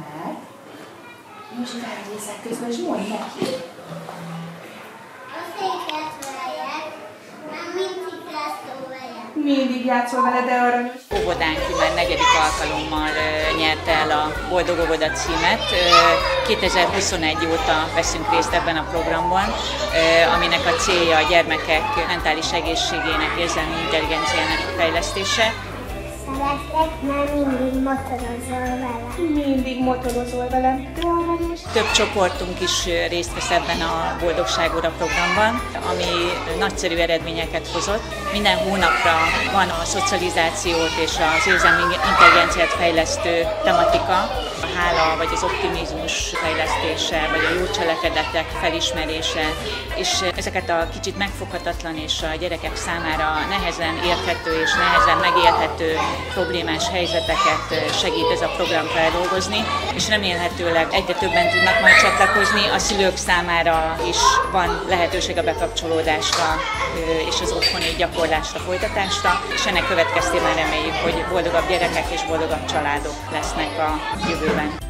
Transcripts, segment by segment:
meg, most felnézek közben, és mondd neki. A széket vegyek, mert mindig játszol vele. Mindig játszol vele, de aranyos. Óvodánki már negyedik alkalommal nyerte el a Boldog Óvoda címet. 2021 óta veszünk részt ebben a programban, aminek a célja a gyermekek mentális egészségének, érzelmi intelligenciának fejlesztése. Szeretlek, mert mindig motorozol vele. Mindig motorozol velem. Több csoportunk is részt vesz ebben a Boldogságúra programban, ami nagyszerű eredményeket hozott. Minden hónapra van a szocializációt és az érzelmi intelligenciát fejlesztő tematika, a hála vagy az optimizmus fejlesztése, vagy a jó cselekedetek felismerése, és ezeket a kicsit megfoghatatlan és a gyerekek számára nehezen érthető és nehezen megélhető problémás helyzeteket segít ez a program feldolgozni, és remélhetőleg egyre többen tudnak majd csatlakozni, a szülők számára is van lehetőség a bekapcsolódásra és az otthoni gyakorlásra, folytatásra, és ennek következtében reméljük, hogy boldogabb gyerekek és boldogabb családok lesznek a jövőben.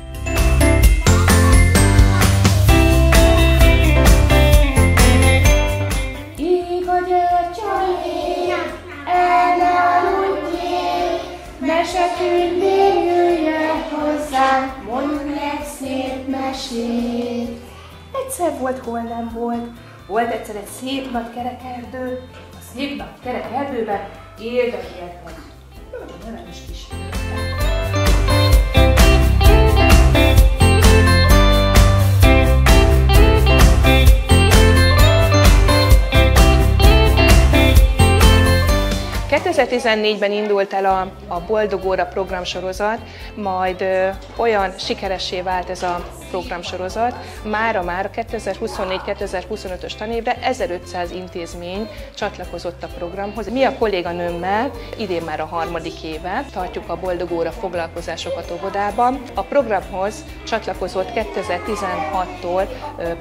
Mesét. Egyszer volt, hol nem volt. Volt egyszer egy szép nagy kerekerdő, a szép nagy kerekerdőben élt a értek. Nagyon aranyos kis értek. ben indult el a, a Boldog Óra programsorozat, majd ö, olyan sikeressé vált ez a programsorozat, mára már 2024-2025-ös tanévre 1500 intézmény csatlakozott a programhoz. Mi a kolléganőmmel idén már a harmadik éve tartjuk a Boldog Óra foglalkozásokat óvodában. A programhoz csatlakozott 2016-tól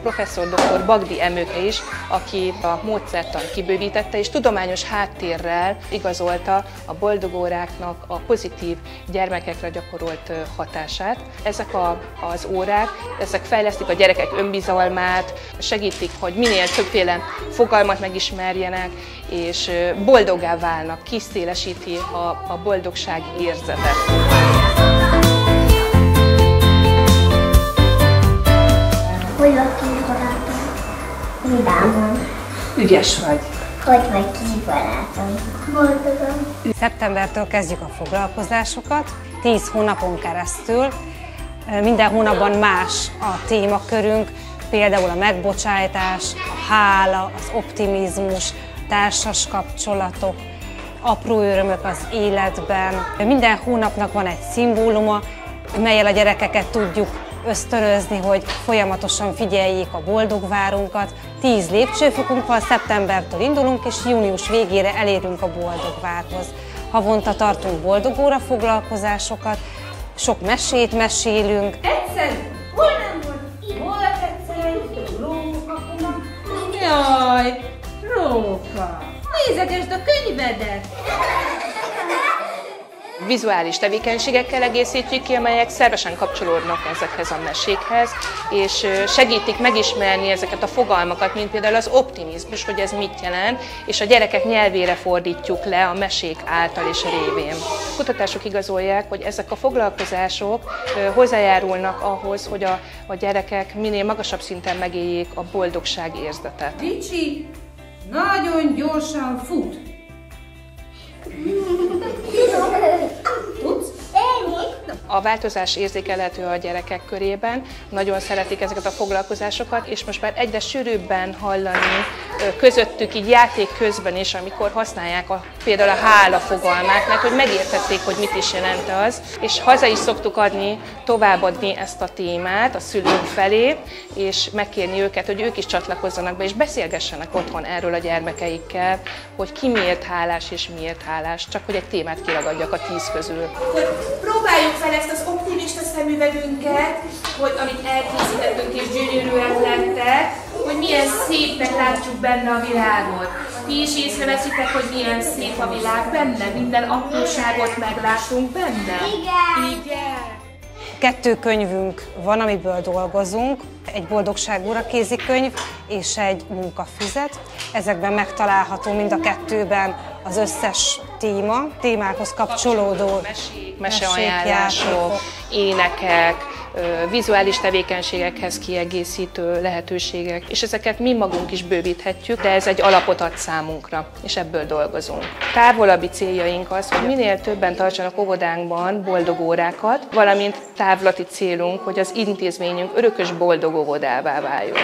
professzor dr. Bagdi Emőke is, aki a módszertan kibővítette és tudományos háttérrel igazolta a boldog óráknak a pozitív gyermekekre gyakorolt hatását. Ezek a, az órák, ezek fejlesztik a gyerekek önbizalmát, segítik, hogy minél többféle fogalmat megismerjenek, és boldogá válnak, kiszélesíti a, a boldogság érzetet. Hogy vagy kis barátom? Vidámon. Ügyes vagy. Hogy vagy kis barátom? Boldogan. Szeptembertől kezdjük a foglalkozásokat, 10 hónapon keresztül. Minden hónapban más a témakörünk, például a megbocsájtás, a hála, az optimizmus, társas kapcsolatok, apró örömök az életben. Minden hónapnak van egy szimbóluma, melyel a gyerekeket tudjuk ösztönözni, hogy folyamatosan figyeljék a boldog várunkat. Tíz lépcsőfokunk van, szeptembertől indulunk, és június végére elérünk a boldog várhoz. Havonta tartunk boldogóra foglalkozásokat, sok mesét mesélünk. Egyszer, hol nem volt? Volt egyszer egy róka, Jaj, róka! Nézegesd a könyvedet! Vizuális tevékenységekkel egészítjük ki, amelyek szervesen kapcsolódnak ezekhez a mesékhez, és segítik megismerni ezeket a fogalmakat, mint például az optimizmus, hogy ez mit jelent, és a gyerekek nyelvére fordítjuk le a mesék által és révén. Kutatások igazolják, hogy ezek a foglalkozások hozzájárulnak ahhoz, hogy a, a gyerekek minél magasabb szinten megéljék a boldogság érzetet. Ricsi nagyon gyorsan fut. A változás érzékelhető a gyerekek körében, nagyon szeretik ezeket a foglalkozásokat, és most már egyre sűrűbben hallani közöttük így játék közben is, amikor használják a, például a hála fogalmát, mert hogy megértették, hogy mit is jelent az, és haza is szoktuk adni, továbbadni ezt a témát a szülők felé, és megkérni őket, hogy ők is csatlakozzanak be, és beszélgessenek otthon erről a gyermekeikkel, hogy ki miért hálás és miért hálás, csak hogy egy témát kiragadjak a tíz közül. Próbáljuk fel ezt az optimista szemüvegünket, hogy amit elkészítettünk és gyönyörűek lettek, hogy milyen szépnek látjuk benne a világot. Ti is észreveszitek, hogy milyen szép a világ benne? Minden apróságot meglátunk benne? Igen. Igen. Kettő könyvünk van, amiből dolgozunk, egy boldogságúra kézikönyv és egy munkafüzet. Ezekben megtalálható mind a kettőben az összes téma, témákhoz kapcsolódó mesék, meseajánlások, énekek, vizuális tevékenységekhez kiegészítő lehetőségek, és ezeket mi magunk is bővíthetjük, de ez egy alapot ad számunkra, és ebből dolgozunk. Távolabbi céljaink az, hogy minél többen tartsanak óvodánkban boldog órákat, valamint távlati célunk, hogy az intézményünk örökös boldog óvodává váljon.